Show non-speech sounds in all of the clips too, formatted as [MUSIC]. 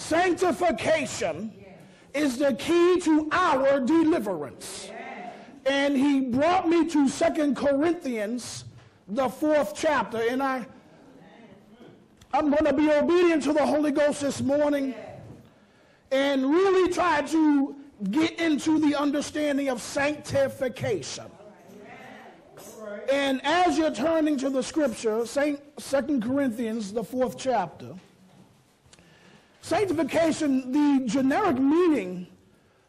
Sanctification is the key to our deliverance. And he brought me to Second Corinthians, the fourth chapter. And I, I'm going to be obedient to the Holy Ghost this morning and really try to get into the understanding of sanctification. And as you're turning to the scripture, Saint, Second Corinthians, the fourth chapter, sanctification, the generic meaning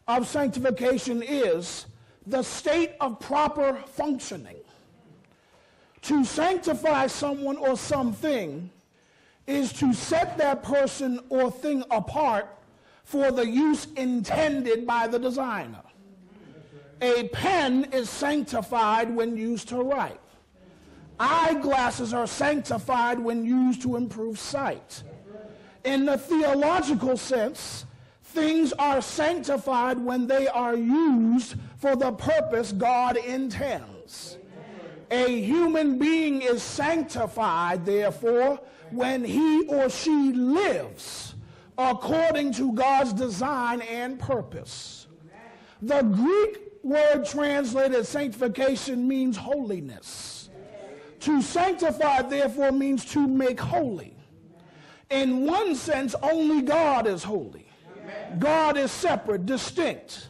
of sanctification is the state of proper functioning. To sanctify someone or something is to set that person or thing apart for the use intended by the designer. A pen is sanctified when used to write. Eyeglasses are sanctified when used to improve sight. In the theological sense, things are sanctified when they are used for the purpose God intends. A human being is sanctified, therefore, when he or she lives according to God's design and purpose. The Greek word translated sanctification means holiness. To sanctify, therefore, means to make holy. In one sense, only God is holy. God is separate, distinct.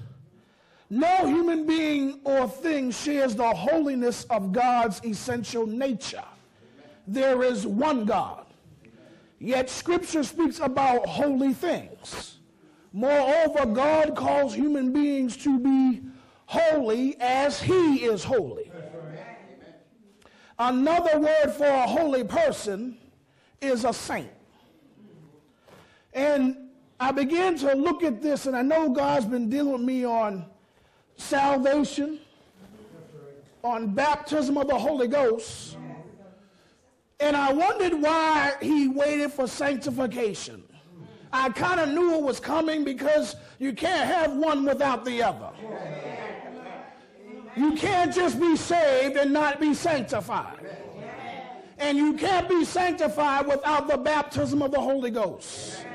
No human being or thing shares the holiness of God's essential nature. There is one God. Yet Scripture speaks about holy things. Moreover, God calls human beings to be holy as He is holy. Another word for a holy person is a saint. And I began to look at this, and I know God's been dealing with me on salvation, on baptism of the Holy Ghost. And I wondered why he waited for sanctification. I kind of knew it was coming because you can't have one without the other. You can't just be saved and not be sanctified. And you can't be sanctified without the baptism of the Holy Ghost.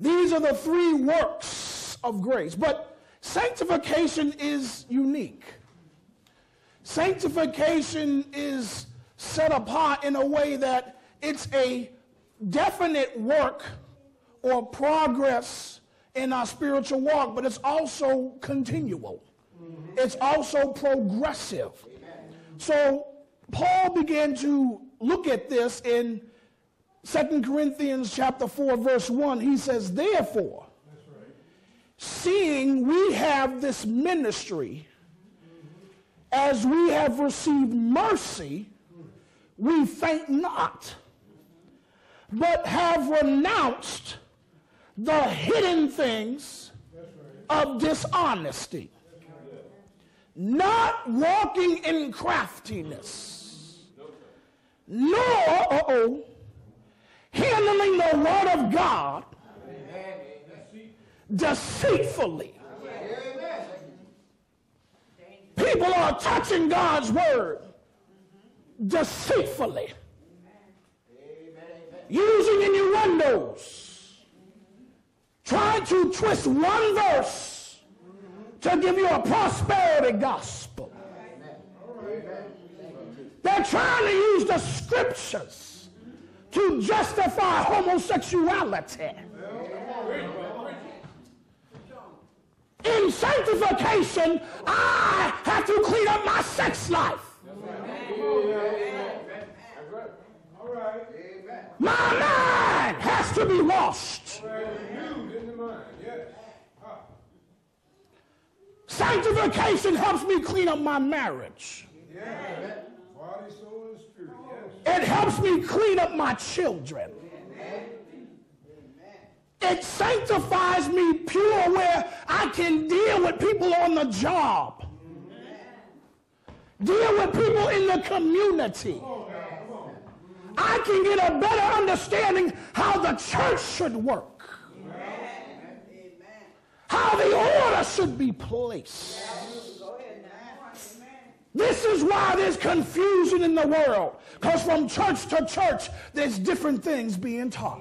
These are the three works of grace. But sanctification is unique. Sanctification is set apart in a way that it's a definite work or progress in our spiritual walk, but it's also continual. Mm-hmm. It's also progressive. So Paul began to look at this in Second Corinthians chapter 4, verse 1, he says, Therefore, seeing we have this ministry, as we have received mercy, we faint not, but have renounced the hidden things of dishonesty, not walking in craftiness, nor, uh oh, handling the word of God deceitfully. People are touching God's word deceitfully. Using innuendos. Trying to twist one verse to give you a prosperity gospel. They're trying to use the scriptures to justify homosexuality. In sanctification, I have to clean up my sex life. My mind has to be washed. Sanctification helps me clean up my marriage. It helps me clean up my children. It sanctifies me pure where I can deal with people on the job. Deal with people in the community. I can get a better understanding how the church should work. How the order should be placed. This is why there's confusion in the world. Because from church to church, there's different things being taught.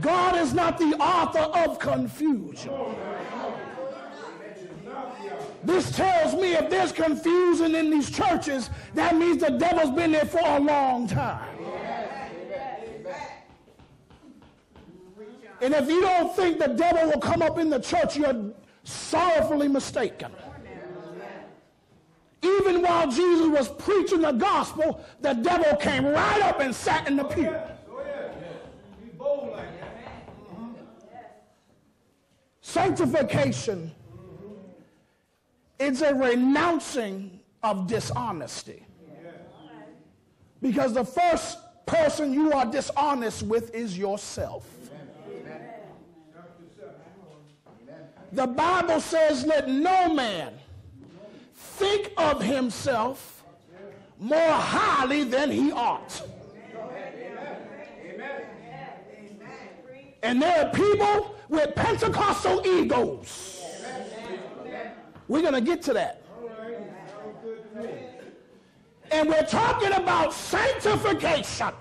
God is not the author of confusion. This tells me if there's confusion in these churches, that means the devil's been there for a long time. And if you don't think the devil will come up in the church, you're sorrowfully mistaken. Even while Jesus was preaching the gospel, the devil came right up and sat in the pew. Sanctification is a renouncing of dishonesty. Because the first person you are dishonest with is yourself. The Bible says, let no man think of himself more highly than he ought. And there are people with Pentecostal egos. We're going to get to that. And we're talking about sanctification.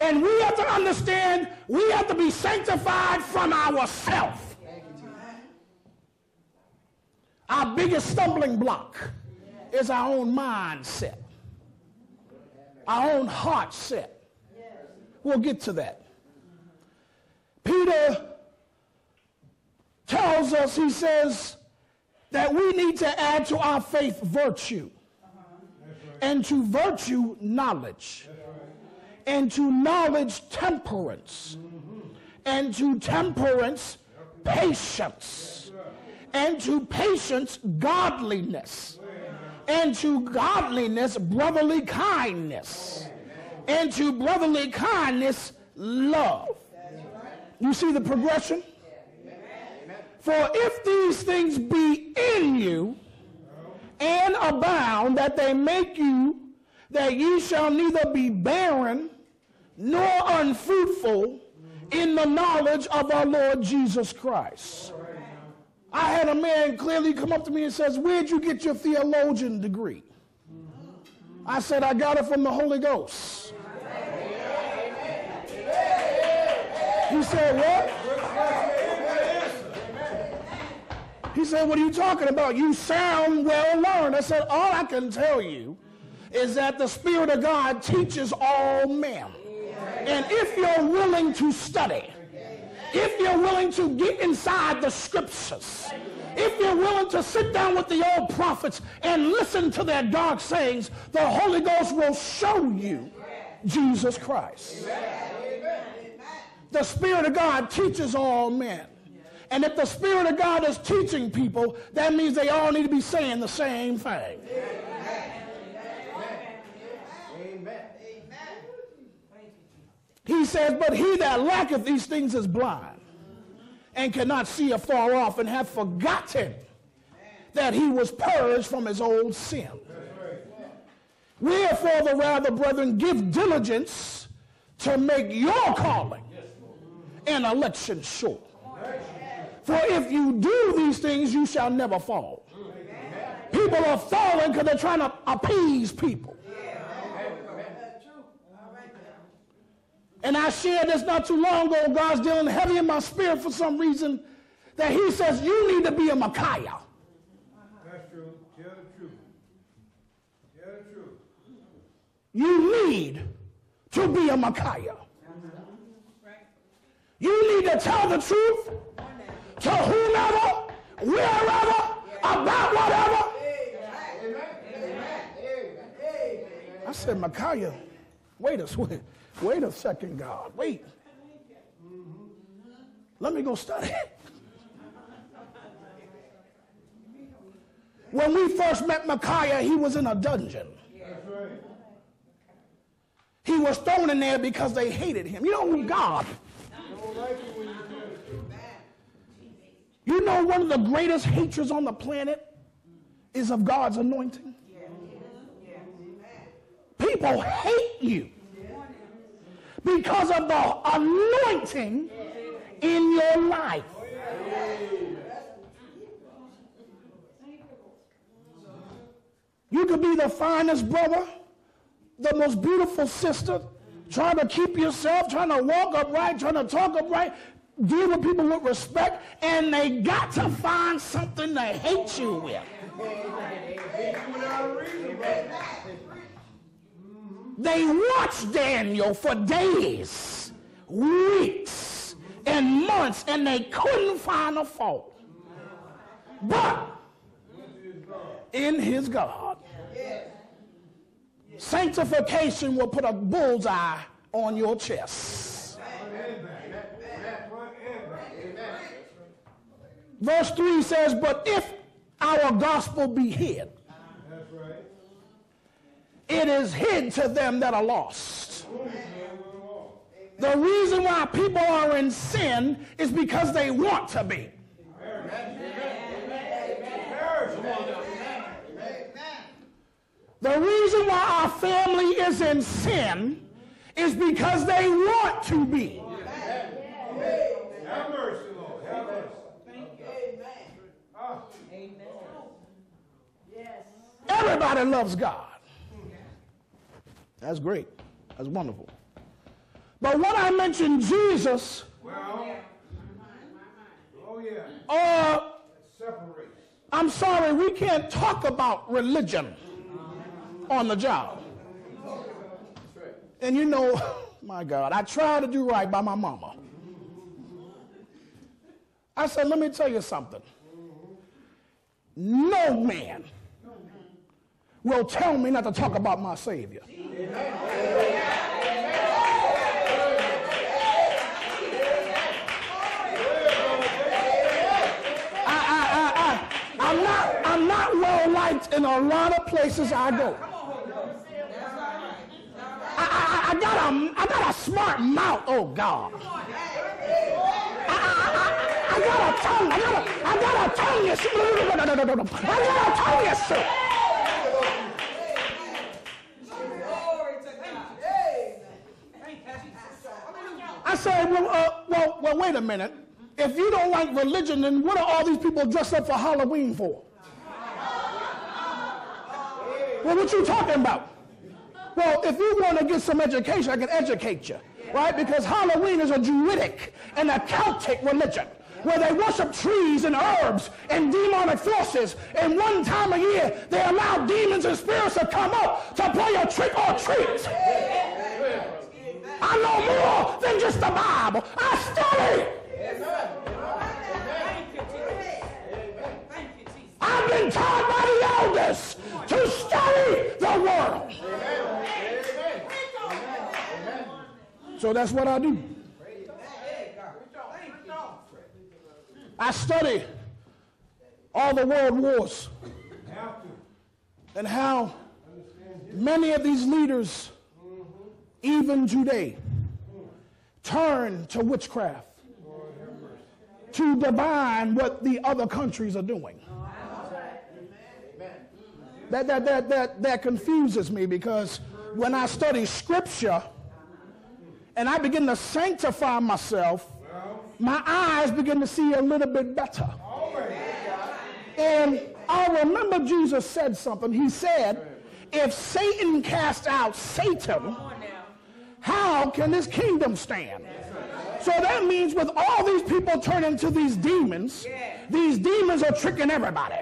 And we have to understand we have to be sanctified from ourselves. Our biggest stumbling block is our own mindset, our own heart set. We'll get to that. Peter tells us, he says, that we need to add to our faith virtue, and to virtue, knowledge, and to knowledge, temperance, and to temperance, patience, and to patience, godliness, and to godliness, brotherly kindness, and to brotherly kindness, love. You see the progression? For if these things be in you and abound, that they make you, that ye shall neither be barren nor unfruitful in the knowledge of our Lord Jesus Christ. I had a man clearly come up to me and says, Where'd you get your theologian degree? I said, I got it from the Holy Ghost. He said, What? He said, What are you talking about? You sound well learned. I said, All I can tell you is that the Spirit of God teaches all men. And if you're willing to study, if you're willing to get inside the scriptures, if you're willing to sit down with the old prophets and listen to their dark sayings, the Holy Ghost will show you Jesus Christ. The Spirit of God teaches all men. And if the Spirit of God is teaching people, that means they all need to be saying the same thing. He says, But he that lacketh these things is blind and cannot see afar off and hath forgotten that he was purged from his old sin. Wherefore, the rather, brethren, give diligence to make your calling and election sure. For if you do these things, you shall never fall. People are falling because they're trying to appease people. And I shared this not too long ago. God's dealing heavy in my spirit for some reason that he says you need to be a Micaiah. That's true. Tell the truth. Tell the truth. You need to be a Micaiah. You need to tell the truth to whomever, wherever, about whatever. Amen. I said, Micaiah, wait a wait, wait a second, God. Wait. Mm-hmm. Let me go study. When we first met Micaiah, he was in a dungeon. He was thrown in there because they hated him. You know, God. The truth. You know, one of the greatest hatreds on the planet is of God's anointing. People hate you because of the anointing in your life. You could be the finest brother, the most beautiful sister, trying to keep yourself, trying to walk upright, trying to talk upright, deal with people with respect, and they got to find something to hate you with. They watched Daniel for days, weeks, and months, and they couldn't find a fault. But in his God, sanctification will put a bullseye on your chest. Verse 3 says, But if our gospel be hid. It is hid to them that are lost. The reason why people are in sin is because they want to be. The reason why our family is in sin is because they want to be. Have mercy. Ah, Everybody loves God. That's great. That's wonderful. But when I mention Jesus, well. Oh, yeah. uh, Separates. I'm sorry, we can't talk about religion on the job. And you know, [LAUGHS] my God, I try to do right by my mama. I said, let me tell you something. No man will tell me not to talk about my Savior. Ah, ah, ah, not well liked in a lot of places I go. I, I, I, got a, I got a smart mouth. Oh God. I, I, I, got a tongue. I got a, I got a tongue. See. I got a tongue. Said, well, uh, well, well, wait a minute. If you don't like religion, then what are all these people dressed up for Halloween for? Well, what you talking about? Well, if you want to get some education, I can educate you, right? Because Halloween is a Druidic and a Celtic religion where they worship trees and herbs and demonic forces. And one time a year, they allow demons and spirits to come up to play a trick or treat. I know more than just the Bible. I study. I've been taught by the elders to study the world. So that's what I do. I study all the world wars and how many of these leaders, even today, turn to witchcraft to divine what the other countries are doing. That, that, that, that, that confuses me because when I study scripture and I begin to sanctify myself, my eyes begin to see a little bit better. And I remember Jesus said something. He said, if Satan cast out Satan, how can this kingdom stand? So that means with all these people turning to these demons, these demons are tricking everybody.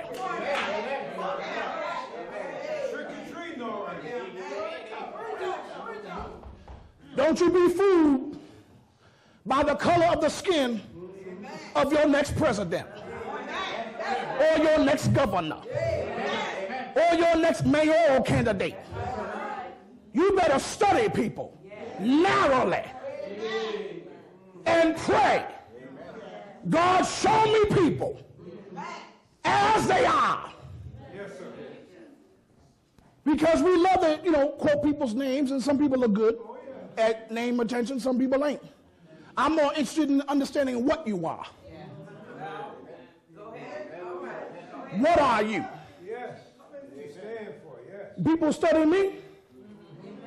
Don't you be fooled by the color of the skin of your next president or your next governor or your next mayoral candidate. You better study people narrowly and pray. God, show me people as they are. Yes, sir. Because we love to, you know, quote people's names, and some people are good at name attention, some people ain't. I'm more interested in understanding what you are. What are you? Yes. They stand for yes. People study me,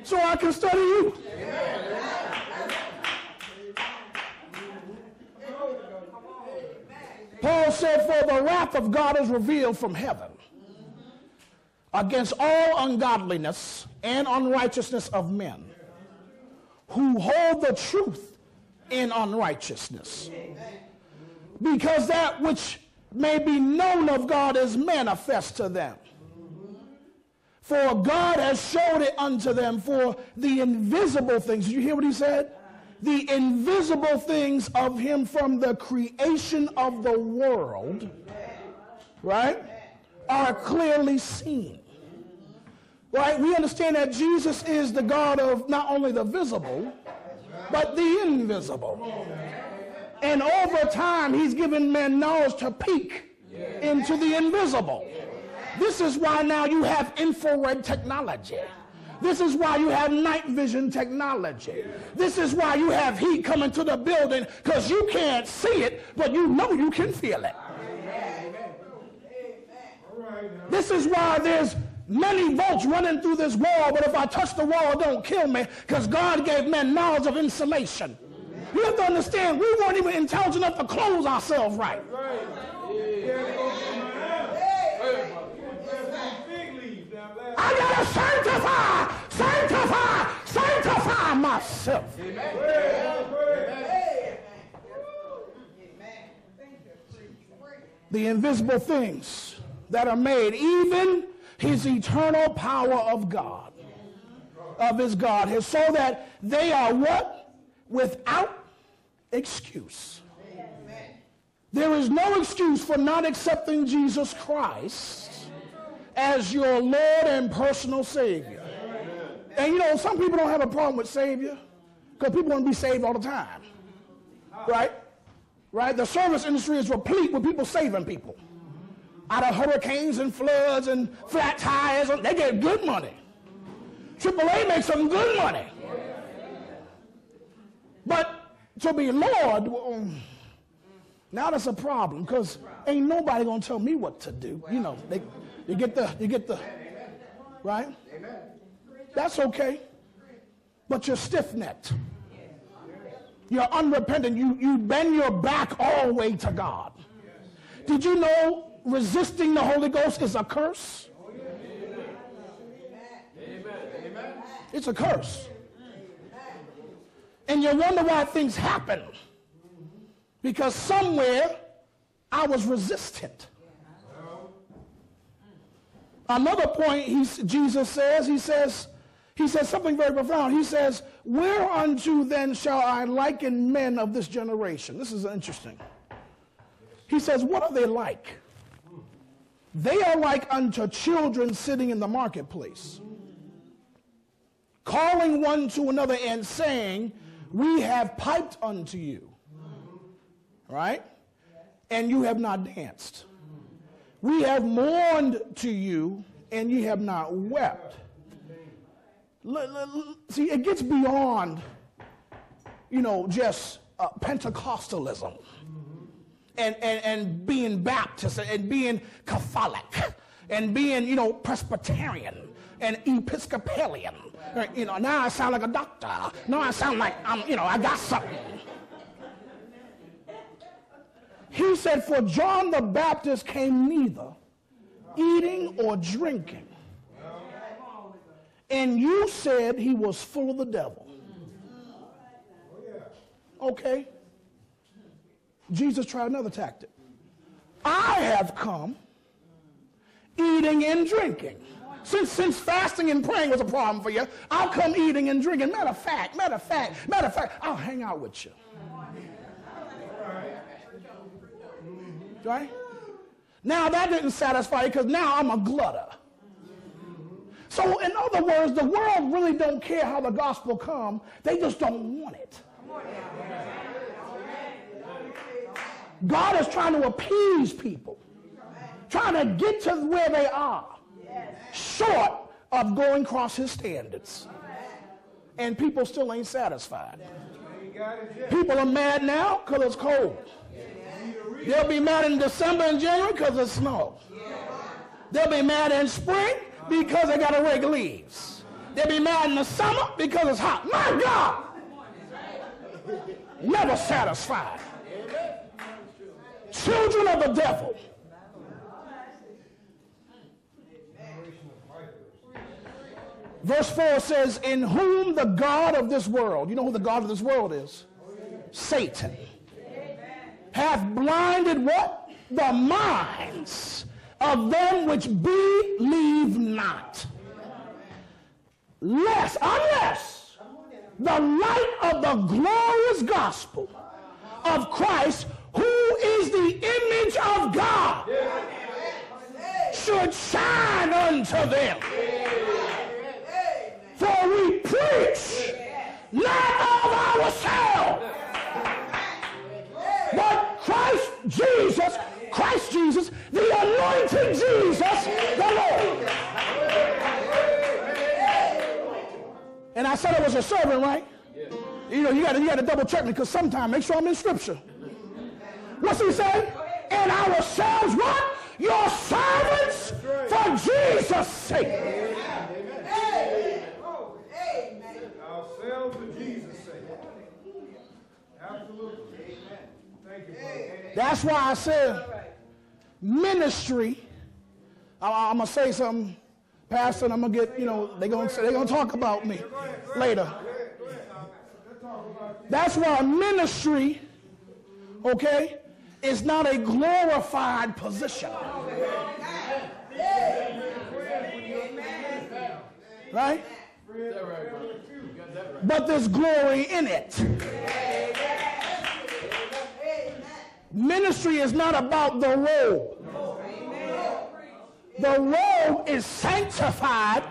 so I can study you. Paul said, For the wrath of God is revealed from heaven against all ungodliness and unrighteousness of men who hold the truth in unrighteousness. Because that which may be known of God is manifest to them. For God has showed it unto them for the invisible things. Did you hear what he said? The invisible things of him from the creation of the world, right, are clearly seen. Right? We understand that Jesus is the God of not only the visible, but the invisible. And over time, he's given men knowledge to peek into the invisible. This is why now you have infrared technology. This is why you have night vision technology. This is why you have heat coming to the building because you can't see it, but you know you can feel it. This is why there's many volts running through this wall, but if I touch the wall, don't kill me because God gave men knowledge of insulation. You have to understand, we weren't even intelligent enough to close ourselves right. I gotta sanctify, sanctify, sanctify myself. The invisible things that are made, even his eternal power of God, of his Godhead, so that they are what? Without excuse. There is no excuse for not accepting Jesus Christ as your Lord and personal Savior. And you know, some people don't have a problem with Savior because people want to be saved all the time. Right? Right? The service industry is replete with people saving people out of hurricanes and floods and flat tires. They get good money. AAA makes some good money. But to be Lord, well, now that's a problem because ain't nobody gonna tell me what to do. You know, they, you get the, you get the, right? That's okay. But you're stiff-necked. You're unrepentant. You, you bend your back all the way to God. Did you know resisting the Holy Ghost is a curse. It's a curse. And you wonder why things happen. Because somewhere I was resistant. Another point Jesus says, he says, he says something very profound. He says, Whereunto then shall I liken men of this generation? This is interesting. He says, What are they like? They are like unto children sitting in the marketplace, calling one to another and saying, We have piped unto you. Right? And you have not danced. We have mourned to you, and you have not wept. See, it gets beyond, you know, just uh, Pentecostalism and, and, and being Baptist and being Catholic and being, you know, Presbyterian and Episcopalian. You know, now I sound like a doctor. Now I sound like I'm, you know, I got something. He said, For John the Baptist came neither eating or drinking. And you said he was full of the devil. Okay. Jesus tried another tactic. I have come eating and drinking. Since, since fasting and praying was a problem for you, I'll come eating and drinking. Matter of fact, matter of fact, matter of fact, I'll hang out with you. Right? Now that didn't satisfy you because now I'm a glutter. So in other words, the world really don't care how the gospel come. They just don't want it. God is trying to appease people, trying to get to where they are, short of going across his standards. And people still ain't satisfied. People are mad now because it's cold. They'll be mad in December and January because of snow. They'll be mad in spring because they got to rake leaves. They'll be mad in the summer because it's hot. My God! Never satisfied children of the devil. Verse 4 says, In whom the God of this world, you know who the God of this world is? Satan. Hath blinded what? The minds of them which believe not. Lest, unless the light of the glorious gospel of Christ, who is the image of God, should shine unto them. For we preach not of ourselves, but Christ Jesus, Christ Jesus, the anointed Jesus, the Lord. And I said I was a servant, right? You know, you got you got to double check me because sometimes make sure I'm in Scripture. What's he say? And ourselves, what? Your servants for Jesus' sake. Amen. Ourselves for Jesus' sake. Absolutely. Thank you, brother. That's why I said ministry. I, am gonna say something, Pastor, and I'm gonna get, you know, they're gonna they gonna talk about me later. That's why ministry, okay, is not a glorified position. Right? But there's glory in it. Ministry is not about the robe. The robe is sanctified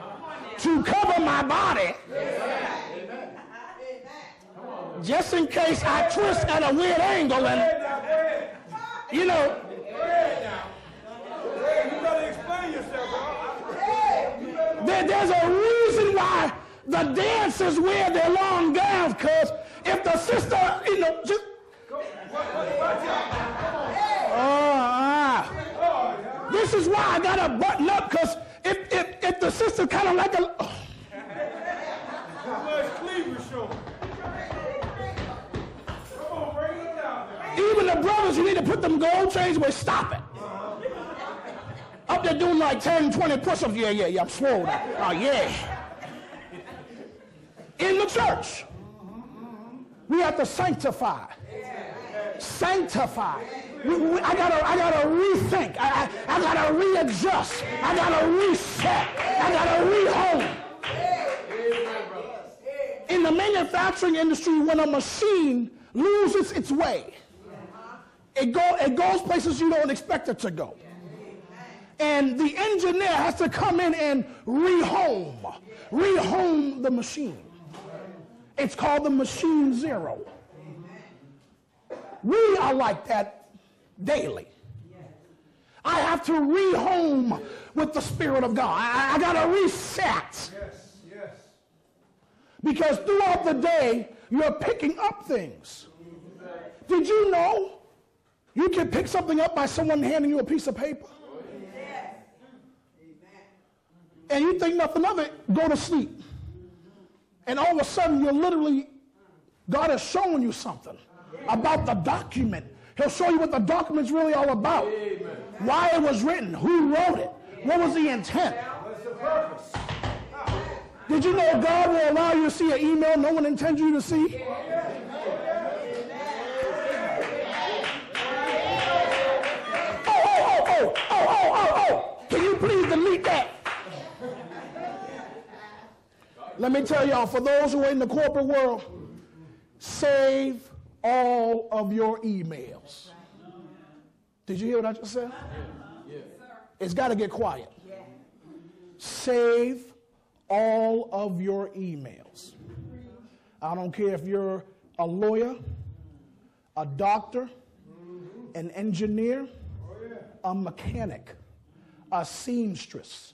to cover my body just in case I twist at a weird angle and, you know. There, there's a reason why the dancers wear their long gowns, because if the sister, you know, just. Uh, uh, this is why I got to button up, because if, if, if the sister kind of like a. Oh. Even the brothers, you need to put them gold chains where stop it. Up there doing like 10, 20 push-ups. Yeah, yeah, yeah, I'm swole now. Oh, yeah. In the church, we have to sanctify. Sanctify. We, we, I gotta, I gotta rethink. I, I, I gotta readjust. I gotta reset. I gotta rehome. In the manufacturing industry, when a machine loses its way, it, go, it goes places you don't expect it to go. And the engineer has to come in and rehome, rehome the machine. It's called the machine zero. We are like that daily. I have to rehome with the Spirit of God. I, I got to reset. Yes, yes. Because throughout the day, you're picking up things. Did you know you can pick something up by someone handing you a piece of paper? And you think nothing of it, go to sleep. And all of a sudden, you're literally, God is showing you something about the document. He'll show you what the document's really all about. Why it was written, who wrote it, what was the intent. What's the purpose? Did you know God will allow you to see an email no one intends you to see? Oh, oh, oh, oh, oh, oh, oh, oh. Can you please delete that? Let me tell y'all, for those who are in the corporate world, save all of your emails. Did you hear what I just said? It's got to get quiet. Save all of your emails. I don't care if you're a lawyer, a doctor, an engineer, a mechanic, a seamstress.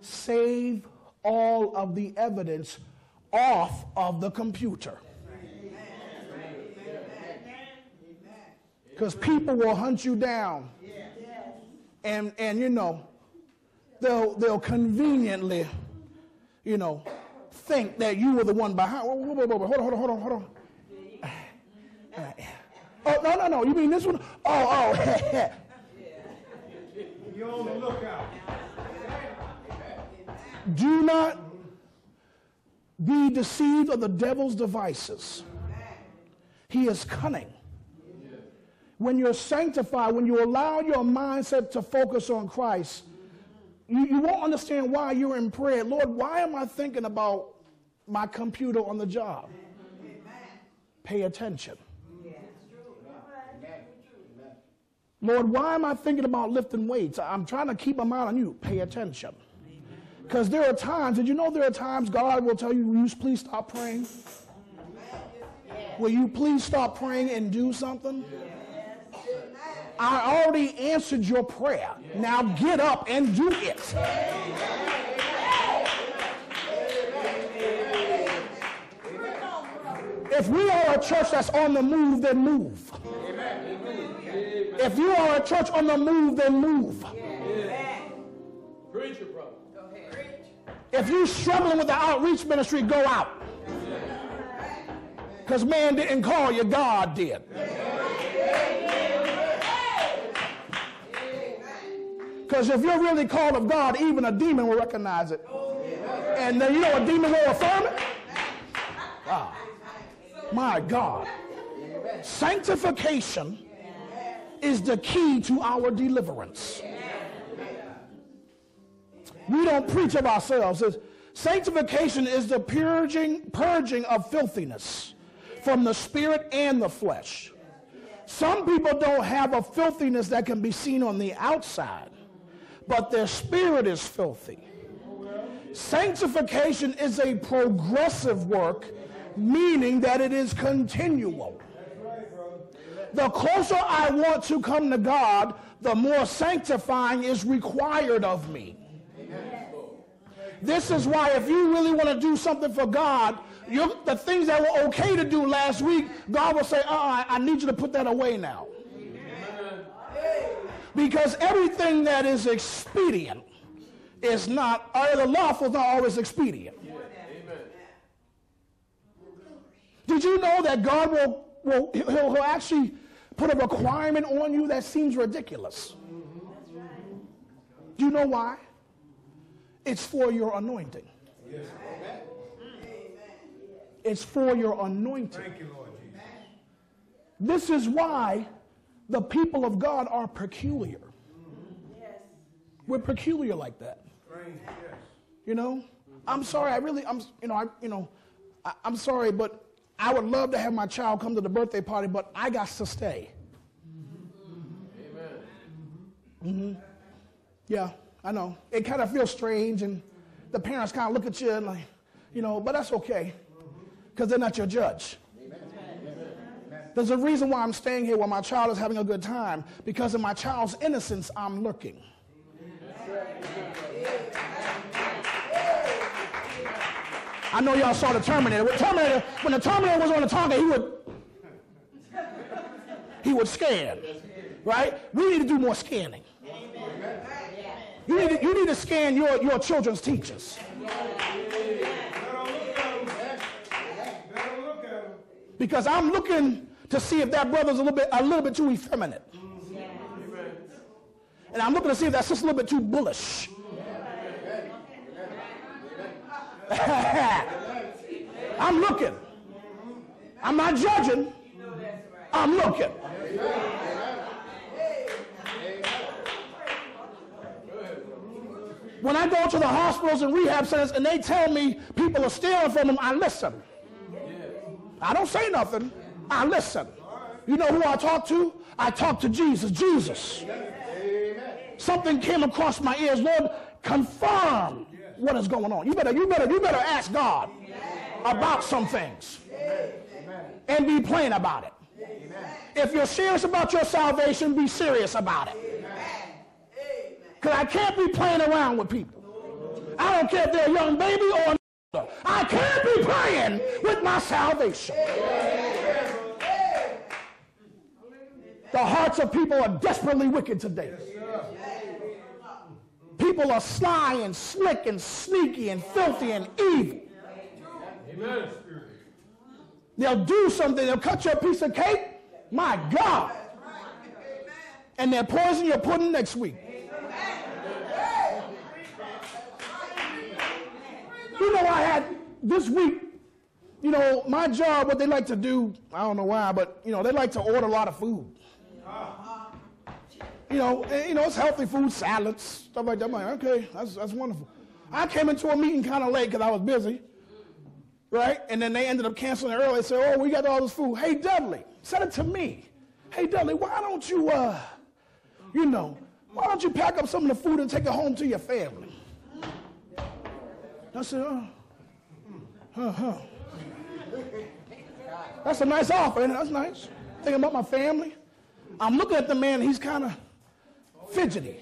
Save all of the evidence off of the computer. Because people will hunt you down. And, and you know, they'll, they'll conveniently, you know, think that you were the one behind. Whoa, whoa, whoa, whoa, Hold on, hold on, hold on, hold on. Oh, no, no, no. You mean this one? Oh, oh. [LAUGHS] You're on the lookout. Do not be deceived of the devil's devices. He is cunning. When you're sanctified, when you allow your mindset to focus on Christ, you, you won't understand why you're in prayer. Lord, why am I thinking about my computer on the job? Pay attention. Lord, why am I thinking about lifting weights? I'm trying to keep my mind on you. Pay attention. Because there are times, did you know there are times God will tell you, will you please stop praying? Will you please stop praying and do something? I already answered your prayer. Now get up and do it. If we are a church that's on the move, then move. If you are a church on the move, then move. If you're struggling with the outreach ministry, go out. Because man didn't call you, God did. Because if you're really called of God, even a demon will recognize it. And then you know a demon will affirm it? Ah, my God. Sanctification is the key to our deliverance. We don't preach of ourselves. Sanctification is the purging, purging of filthiness from the spirit and the flesh. Some people don't have a filthiness that can be seen on the outside but their spirit is filthy. Sanctification is a progressive work, meaning that it is continual. The closer I want to come to God, the more sanctifying is required of me. This is why if you really want to do something for God, the things that were okay to do last week, God will say, uh, I need you to put that away now. Because everything that is expedient is not, or the lawful is not always expedient. Did you know that God will, will he'll, he'll actually put a requirement on you that seems ridiculous? Do you know why? It's for your anointing. It's for your anointing. This is why the people of God are peculiar. Yes. We're peculiar like that. You know, I'm sorry. I really, I'm, you know, I, you know, I, am sorry, but I would love to have my child come to the birthday party, but I got to stay. Amen. Mm-hmm. Yeah, I know. It kind of feels strange, and the parents kind of look at you and like, you know, but that's okay, because they're not your judge. There's a reason why I'm staying here while my child is having a good time. Because of my child's innocence, I'm looking. I know y'all saw the Terminator. Terminator, when the Terminator was on the target, he would he would scan, right? We need to do more scanning. You need to, you need to scan your, your children's teachers. Because I'm looking to see if that brother's a little bit, a little bit too effeminate. And I'm looking to see if that sister's a little bit too bullish. [LAUGHS] I'm looking. I'm not judging. I'm looking. When I go to the hospitals and rehab centers and they tell me people are stealing from them, I listen. I don't say nothing. I listen. You know who I talk to? I talk to Jesus. Jesus. Something came across my ears. Lord, confirm what is going on. You better, you better, you better ask God about some things. And be plain about it. If you're serious about your salvation, be serious about it. Because I can't be playing around with people. I don't care if they're a young baby or an older. I can't be playing with my salvation. The hearts of people are desperately wicked today. People are sly and slick and sneaky and filthy and evil. Amen. They'll do something, they'll cut you a piece of cake. My God. And they'll poison your pudding next week. You know, I had this week, you know, my job, what they like to do, I don't know why, but you know, they like to order a lot of food. You know, and, you know, it's healthy food, salads, stuff like that. I'm like, okay, that's, that's wonderful. I came into a meeting kind of late because I was busy, right? And then they ended up canceling it early. They said, oh, we got all this food. Hey, Dudley, send it to me. Hey, Dudley, why don't you, uh, you know, why don't you pack up some of the food and take it home to your family? I said, oh, uh-huh. That's a nice offer, and that's nice. Thinking about my family. I'm looking at the man, he's kind of fidgety.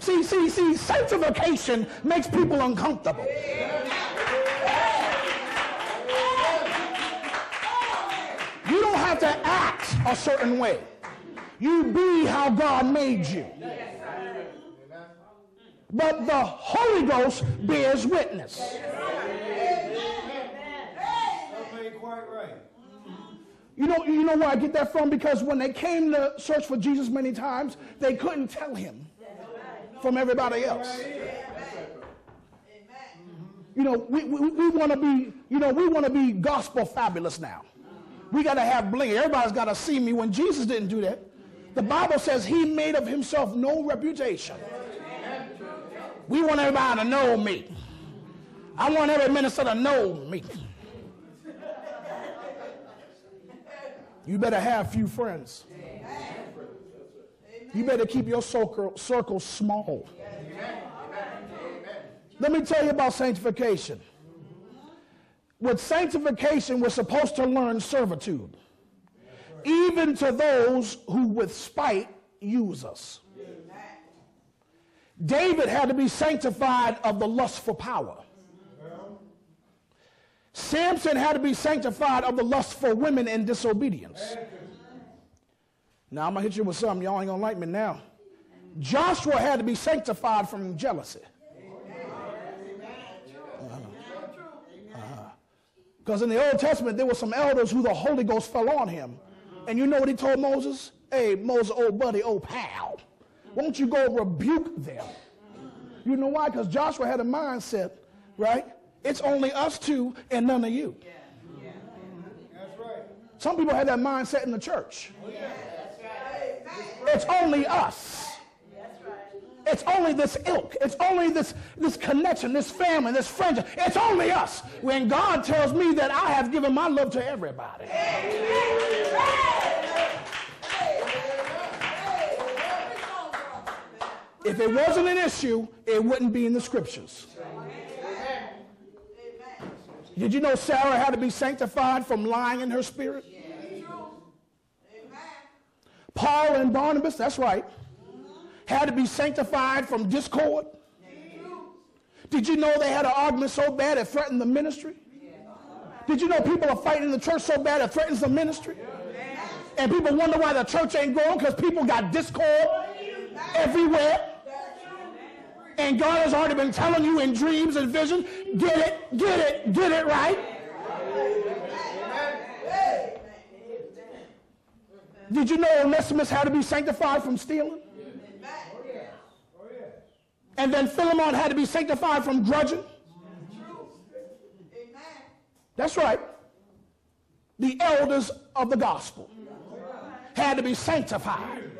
See, see, see, sanctification makes people uncomfortable. You don't have to act a certain way. You be how God made you. But the Holy Ghost bears witness. quite right. You know, you know where I get that from? Because when they came to search for Jesus many times, they couldn't tell him from everybody else. You know, we, we, we want to be, you know, we want to be gospel fabulous now. We got to have bling. Everybody's got to see me. When Jesus didn't do that, the Bible says he made of himself no reputation. We want everybody to know me. I want every minister to know me. You better have few friends. You better keep your circle, circle small. Let me tell you about sanctification. With sanctification, we're supposed to learn servitude, even to those who with spite use us. David had to be sanctified of the lust for power. Samson had to be sanctified of the lust for women and disobedience. Now I'm gonna hit you with something y'all ain't gonna like me now. Joshua had to be sanctified from jealousy. Because uh-huh. in the Old Testament, there were some elders who the Holy Ghost fell on him. And you know what he told Moses? Hey, Moses, old buddy, old pal, won't you go rebuke them? You know why? Because Joshua had a mindset, right? It's only us two and none of you. That's right. Some people have that mindset in the church. It's only us. It's only this ilk. It's only this, this connection, this family, this friendship. It's only us. When God tells me that I have given my love to everybody. If it wasn't an issue, it wouldn't be in the scriptures. Did you know Sarah had to be sanctified from lying in her spirit? Paul and Barnabas, that's right, had to be sanctified from discord. Did you know they had an argument so bad it threatened the ministry? Did you know people are fighting in the church so bad it threatens the ministry? And people wonder why the church ain't growing because people got discord everywhere. And God has already been telling you in dreams and visions, get it, get it, get it right. Did you know Onesimus had to be sanctified from stealing? And then Philemon had to be sanctified from grudging? That's right. The elders of the gospel had to be sanctified.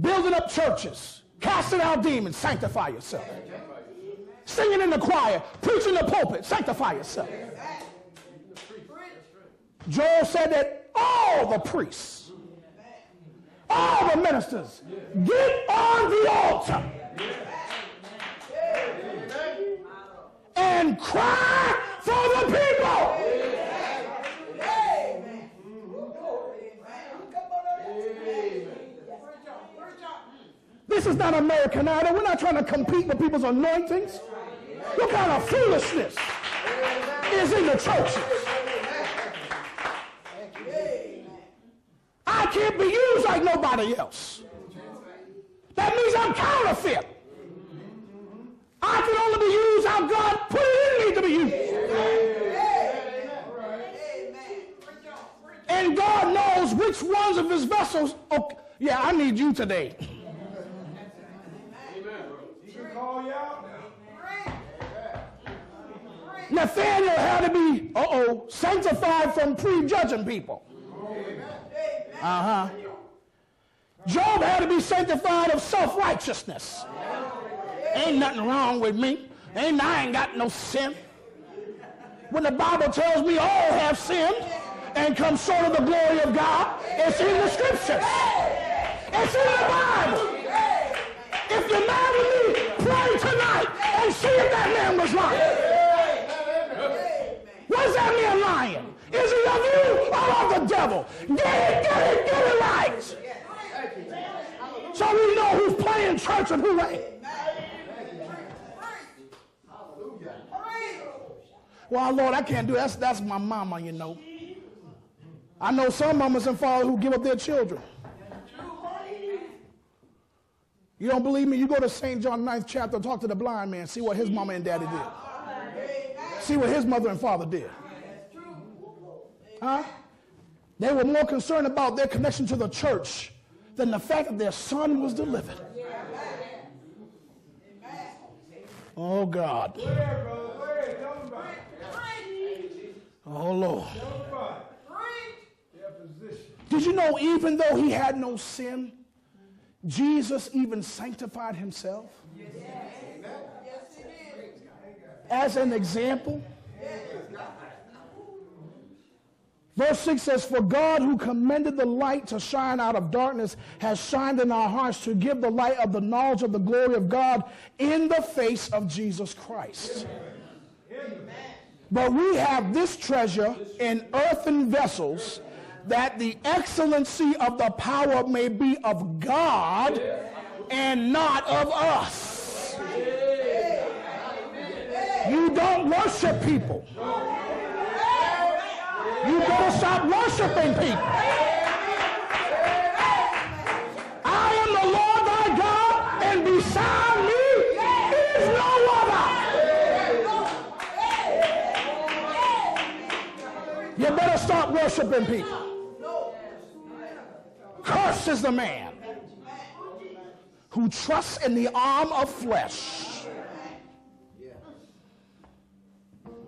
Building up churches Casting out demons, sanctify yourself. Singing in the choir, preaching the pulpit, sanctify yourself. Joel said that all the priests, all the ministers, get on the altar and cry for the people. This is not American Idol. We're not trying to compete with people's anointings. What kind of foolishness is in the churches? I can't be used like nobody else. That means I'm counterfeit. I can only be used how God put it in me to be used. And God knows which ones of his vessels, oh, yeah, I need you today. Nathaniel had to be, uh-oh, sanctified from prejudging people. Uh-huh. Job had to be sanctified of self-righteousness. Ain't nothing wrong with me. Ain't I ain't got no sin. When the Bible tells me all have sinned and come short of the glory of God, it's in the scriptures. It's in the Bible. If you're mad with me, pray tonight and see if that man was lying. Was that man lying? Is he of you or of the devil? Get it, get it, get it right. So we know who's playing church and who ain't. Well, Lord, I can't do that. That's, that's my mama, you know. I know some mamas and fathers who give up their children. You don't believe me? You go to St. John 9th chapter, talk to the blind man, see what his mama and daddy did. See what his mother and father did. Huh? They were more concerned about their connection to the church than the fact that their son was delivered. Oh, God. Oh, Lord. Did you know even though he had no sin, Jesus even sanctified himself? As an example. Verse 6 says, For God who commended the light to shine out of darkness has shined in our hearts to give the light of the knowledge of the glory of God in the face of Jesus Christ. But we have this treasure in earthen vessels that the excellency of the power may be of God and not of us. You don't worship people. You gotta stop worshiping people. I am the Lord thy God, and beside me is no other. You better stop worshiping people. Cursed is the man who trusts in the arm of flesh.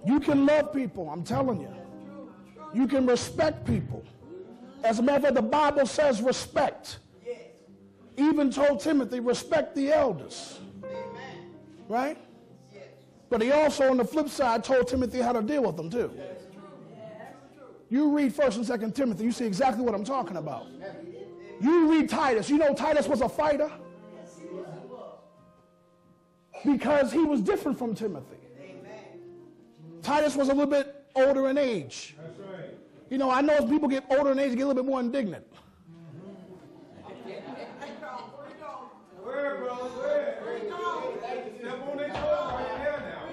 You can love people, I'm telling you. You can respect people. As a matter of fact, the Bible says respect. Even told Timothy, respect the elders. Right? But he also, on the flip side, told Timothy how to deal with them too. You read 1st and 2nd Timothy, you see exactly what I'm talking about. You read Titus. You know Titus was a fighter? Because he was different from Timothy. Titus was a little bit older in age. You know, I know as people get older in age, they get a little bit more indignant.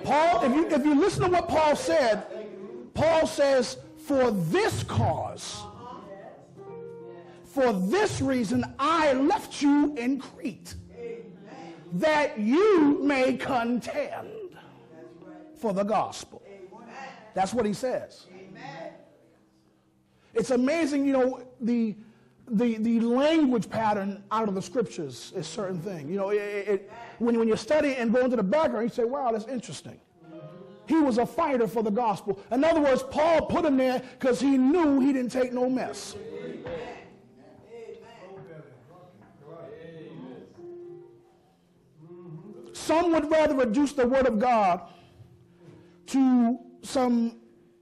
Paul, if you, if you listen to what Paul said, Paul says, for this cause, for this reason, I left you in Crete, that you may contend for the gospel. That's what he says. It's amazing, you know, the, the, the language pattern out of the scriptures is certain thing. You know, it, it, when, when you study and go into the background, you say, wow, that's interesting. He was a fighter for the gospel. In other words, Paul put him there because he knew he didn't take no mess. Some would rather reduce the word of God to some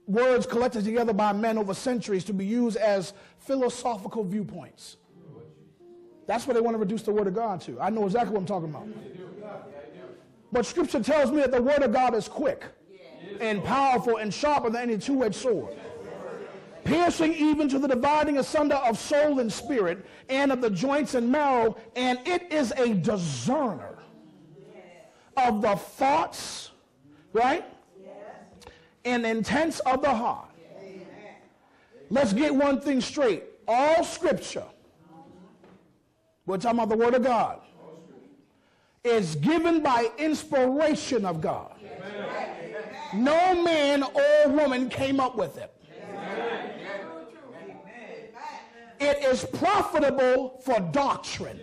words collected together by men over centuries to be used as philosophical viewpoints. That's what they want to reduce the Word of God to. I know exactly what I'm talking about. But Scripture tells me that the Word of God is quick and powerful and sharper than any two edged sword, piercing even to the dividing asunder of soul and spirit and of the joints and marrow, and it is a discerner of the thoughts, right? And intents of the heart. Let's get one thing straight. All scripture, we're talking about the word of God, is given by inspiration of God. No man or woman came up with it. It is profitable for doctrine,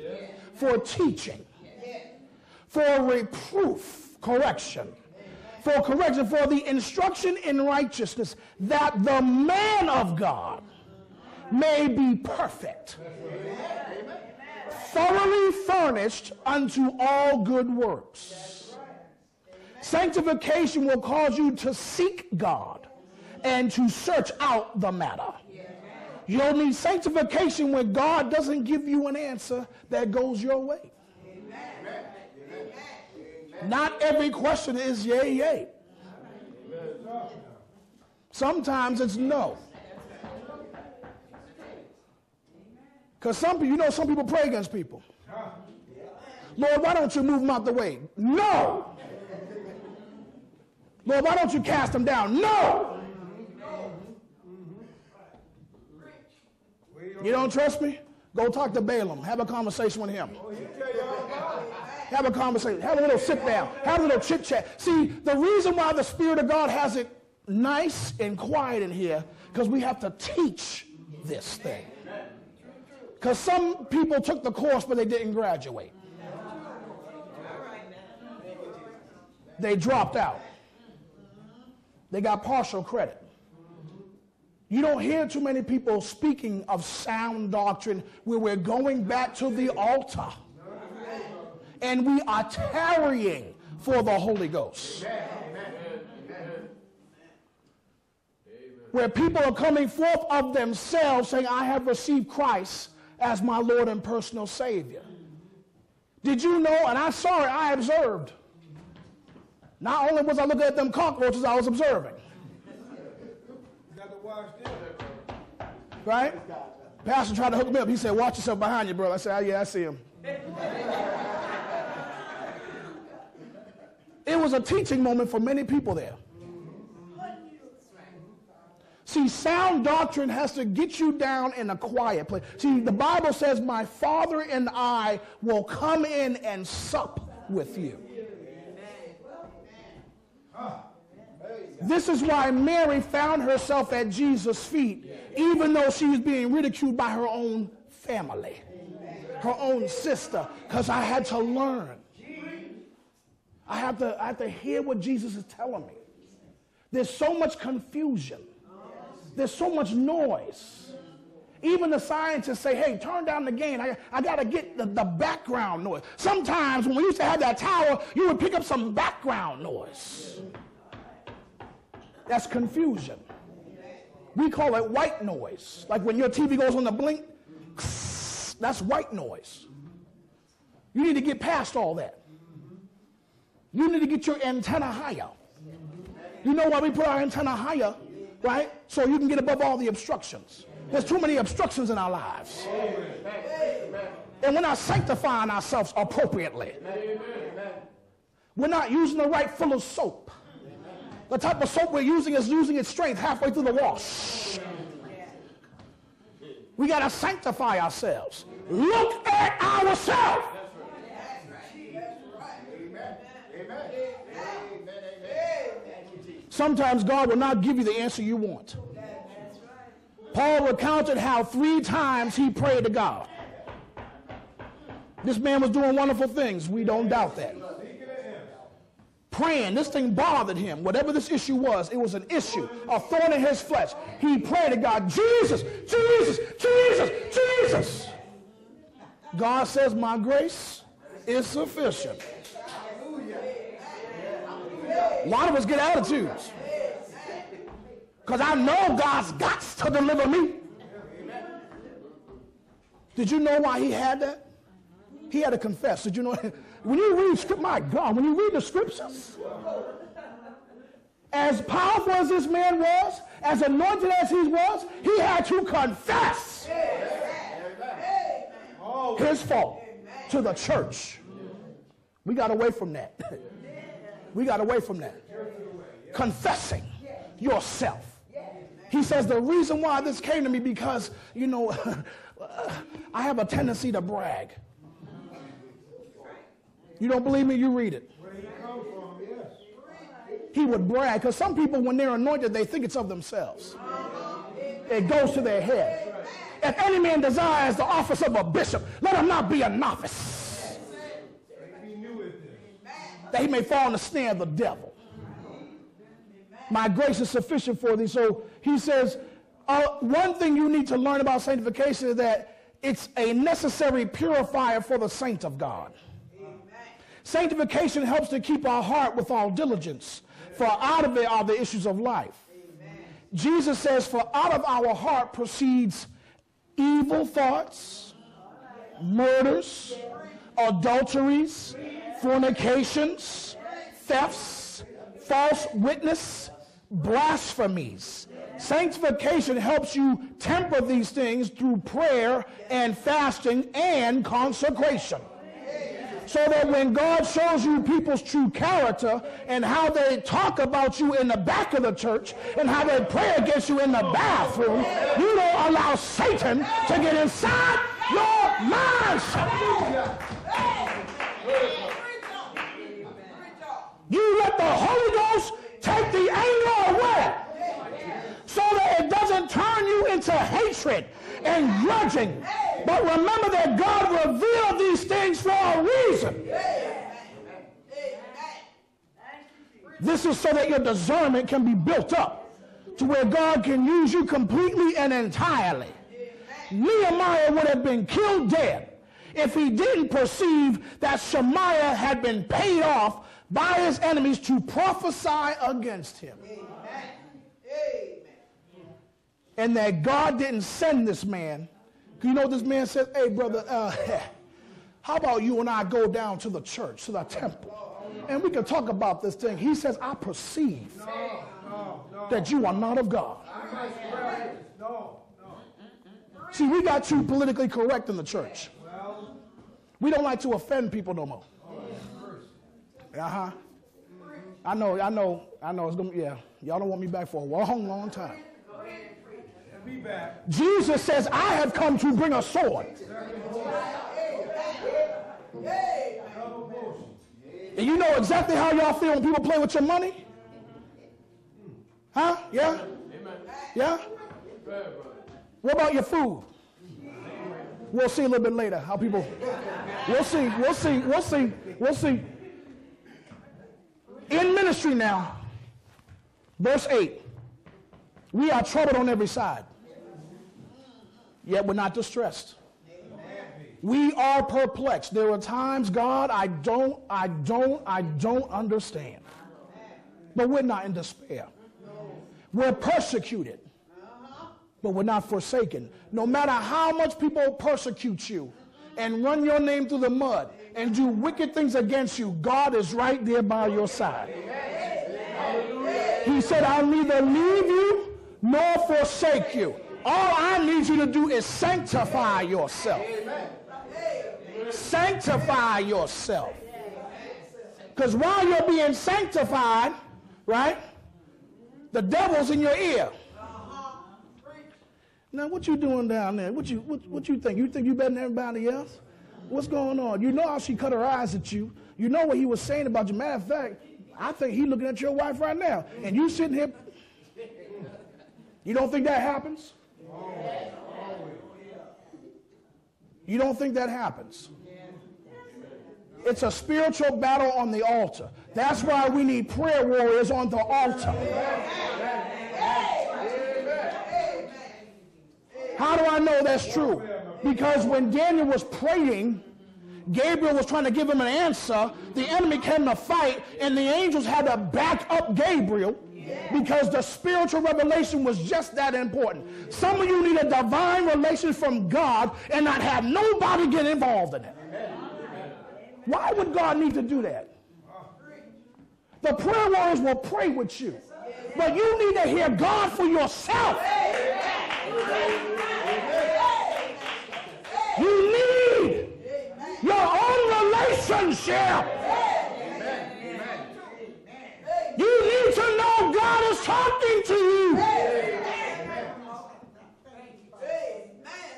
for teaching, for reproof, correction, for correction, for the instruction in righteousness, that the man of God may be perfect, thoroughly furnished unto all good works. Sanctification will cause you to seek God and to search out the matter. You'll need sanctification when God doesn't give you an answer that goes your way. Not every question is yay, yay. Sometimes it's no. Because some people, you know, some people pray against people. Lord, why don't you move them out the way? No. Lord, why don't you cast them down? No. You don't trust me? Go talk to Balaam. Have a conversation with him. Have a conversation. Have a little sit down. Have a little chit chat. See, the reason why the Spirit of God has it nice and quiet in here, because we have to teach this thing. Because some people took the course, but they didn't graduate. They dropped out. They got partial credit. You don't hear too many people speaking of sound doctrine where we're going back to the altar and we are tarrying for the Holy Ghost. Where people are coming forth of themselves saying, I have received Christ as my Lord and personal Savior. Did you know, and I saw it, I observed. Not only was I looking at them cockroaches, I was observing. Right? Pastor tried to hook me up. He said, Watch yourself behind you, brother. I said, oh, Yeah, I see him. It was a teaching moment for many people there. See, sound doctrine has to get you down in a quiet place. See, the Bible says, My Father and I will come in and sup with you. This is why Mary found herself at Jesus' feet, even though she was being ridiculed by her own family, her own sister, because I had to learn. I have, to, I have to hear what Jesus is telling me. There's so much confusion. There's so much noise. Even the scientists say, hey, turn down the gain. I, I got to get the, the background noise. Sometimes when we used to have that tower, you would pick up some background noise. That's confusion. We call it white noise. Like when your TV goes on the blink, [SNIFFS] that's white noise. You need to get past all that. You need to get your antenna higher. You know why we put our antenna higher? Right? So you can get above all the obstructions. There's too many obstructions in our lives. And we're not sanctifying ourselves appropriately. We're not using the right full of soap. The type of soap we're using is losing its strength halfway through the wash. We got to sanctify ourselves. Look at ourselves. Sometimes God will not give you the answer you want. Paul recounted how three times he prayed to God. This man was doing wonderful things. We don't doubt that praying. This thing bothered him. Whatever this issue was, it was an issue, a thorn in his flesh. He prayed to God, Jesus, Jesus, Jesus, Jesus. God says, My grace is sufficient. A lot of us get attitudes. Because I know God's got to deliver me. Did you know why he had that? He had to confess. Did you know? [LAUGHS] When you read script, my God, when you read the scriptures, as powerful as this man was, as anointed as he was, he had to confess his fault to the church. We got away from that. [LAUGHS] we got away from that. Confessing yourself. He says the reason why this came to me because, you know, [LAUGHS] I have a tendency to brag. You don't believe me? You read it. He would brag because some people, when they're anointed, they think it's of themselves. It goes to their head. If any man desires the office of a bishop, let him not be a novice. That he may fall in the snare of the devil. My grace is sufficient for thee. So he says, uh, one thing you need to learn about sanctification is that it's a necessary purifier for the saints of God. Sanctification helps to keep our heart with all diligence, for out of it are the issues of life. Jesus says, For out of our heart proceeds evil thoughts, murders, adulteries, fornications, thefts, false witness, blasphemies. Sanctification helps you temper these things through prayer and fasting and consecration so that when God shows you people's true character and how they talk about you in the back of the church and how they pray against you in the bathroom, you don't allow Satan to get inside your mindset. You let the Holy Ghost take the anger away so that it doesn't turn you into hatred and grudging. But remember that God revealed these things for a reason. This is so that your discernment can be built up to where God can use you completely and entirely. Nehemiah would have been killed dead if he didn't perceive that Shemaiah had been paid off by his enemies to prophesy against him. Amen. And that God didn't send this man you know this man says, hey, brother, uh, [LAUGHS] how about you and I go down to the church, to the temple, and we can talk about this thing. He says, I perceive no, no, no. that you are not of God. See, we got too politically correct in the church. We don't like to offend people no more. Uh-huh. I know, I know, I know. It's gonna, yeah, y'all don't want me back for a long, long time. Jesus says, I have come to bring a sword. And you know exactly how y'all feel when people play with your money? Huh? Yeah? Yeah? What about your food? We'll see a little bit later how people. We'll see. We'll see. We'll see. We'll see. In ministry now, verse 8, we are troubled on every side yet we're not distressed. We are perplexed. There are times, God, I don't, I don't, I don't understand. But we're not in despair. We're persecuted, but we're not forsaken. No matter how much people persecute you and run your name through the mud and do wicked things against you, God is right there by your side. He said, I'll neither leave you nor forsake you. All I need you to do is sanctify yourself. Sanctify yourself. Because while you're being sanctified, right, the devil's in your ear. Now, what you doing down there? What you, what, what you think? You think you better than everybody else? What's going on? You know how she cut her eyes at you. You know what he was saying about you. Matter of fact, I think he's looking at your wife right now. And you sitting here. You don't think that happens? You don't think that happens? It's a spiritual battle on the altar. That's why we need prayer warriors on the altar. How do I know that's true? Because when Daniel was praying, Gabriel was trying to give him an answer. The enemy came to fight, and the angels had to back up Gabriel because the spiritual revelation was just that important. Some of you need a divine relation from God and not have nobody get involved in it. Why would God need to do that? The prayer warriors will pray with you, but you need to hear God for yourself. You need your relationship. You need to know God is talking to you.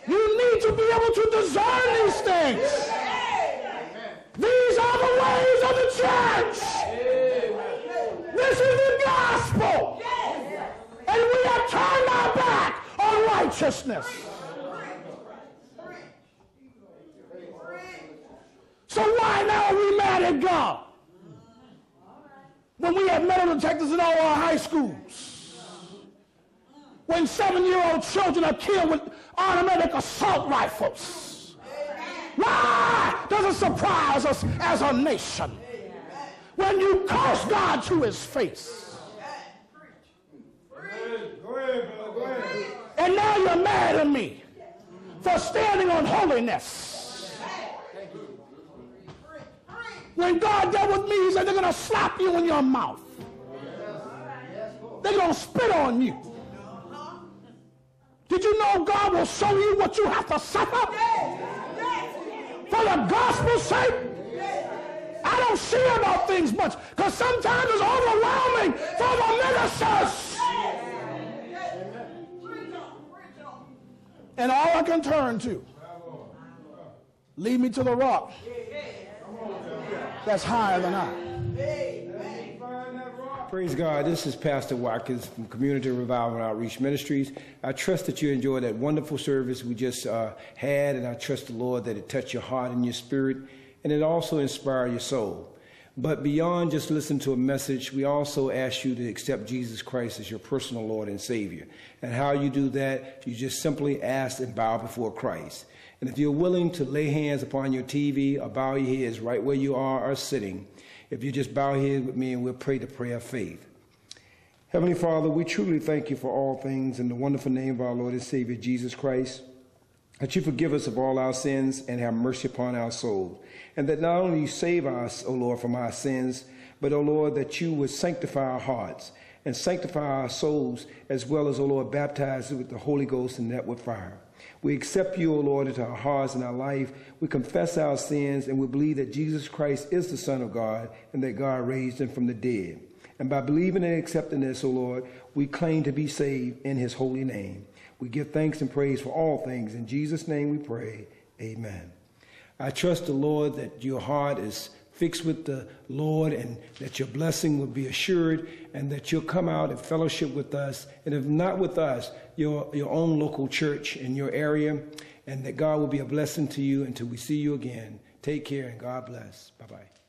You need to be able to discern these things. These are the ways of the church. This is the gospel. And we have turned our back on righteousness. So why now are we mad at God? when we had metal detectors in all our high schools, when seven-year-old children are killed with automatic assault rifles. Why does it surprise us as a nation when you curse God to his face? And now you're mad at me for standing on holiness. When God dealt with me, he said, they're going to slap you in your mouth. They're going to spit on you. Did you know God will show you what you have to suffer for the gospel's sake? I don't see about things much because sometimes it's overwhelming for the ministers. And all I can turn to, lead me to the rock that's higher than I. Praise God. This is Pastor Watkins from Community Revival and Outreach Ministries. I trust that you enjoyed that wonderful service we just uh, had, and I trust the Lord that it touched your heart and your spirit, and it also inspired your soul. But beyond just listening to a message, we also ask you to accept Jesus Christ as your personal Lord and Savior. And how you do that, you just simply ask and bow before Christ. And if you're willing to lay hands upon your TV or bow your heads right where you are or sitting, if you just bow your head with me and we'll pray the prayer of faith. Heavenly Father, we truly thank you for all things in the wonderful name of our Lord and Savior Jesus Christ. That you forgive us of all our sins and have mercy upon our souls. And that not only you save us, O Lord, from our sins, but, O Lord, that you would sanctify our hearts and sanctify our souls, as well as, O Lord, baptize us with the Holy Ghost and that with fire. We accept you, O Lord, into our hearts and our life. We confess our sins and we believe that Jesus Christ is the Son of God and that God raised him from the dead. And by believing and accepting this, O Lord, we claim to be saved in his holy name. We give thanks and praise for all things. In Jesus' name we pray. Amen. I trust the Lord that your heart is fixed with the Lord and that your blessing will be assured and that you'll come out and fellowship with us. And if not with us, your, your own local church in your area, and that God will be a blessing to you until we see you again. Take care and God bless. Bye bye.